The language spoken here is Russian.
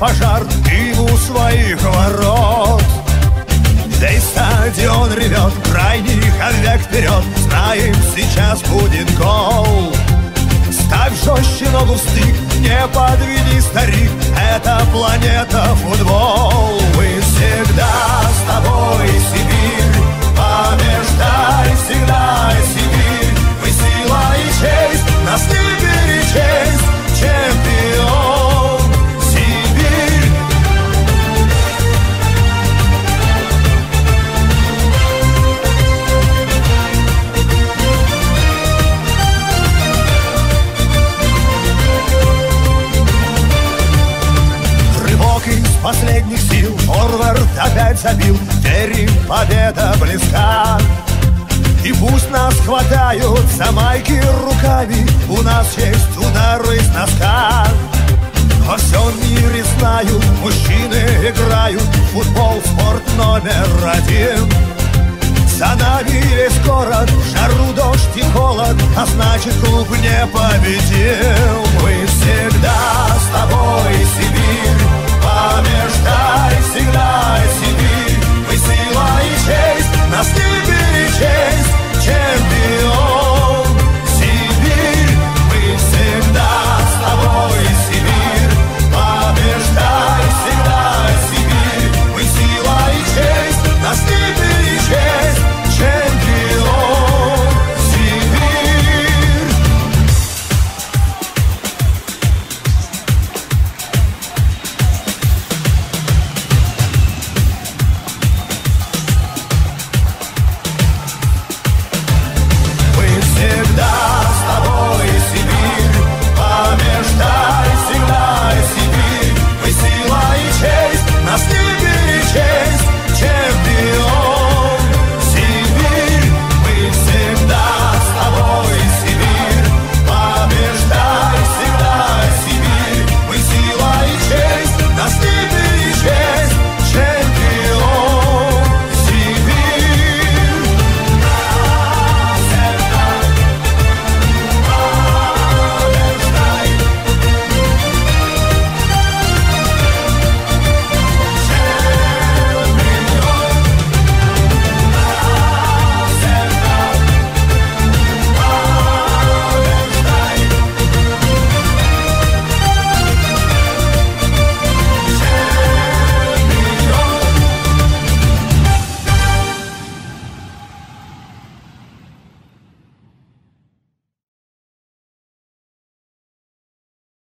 пожар дым у своих ворот. Весь стадион ревет, крайний век вперед. Знаем, сейчас будет гол. Ставь жестче ногу в стык, не подведи старик. Это планета футбол последних сил Форвард опять забил Верим, победа близка. И пусть нас хватают за майки руками У нас есть удары с носка. Во всем мире знают, мужчины играют Футбол, спорт номер один. За нами весь город, жару, дождь и холод А значит клуб не победил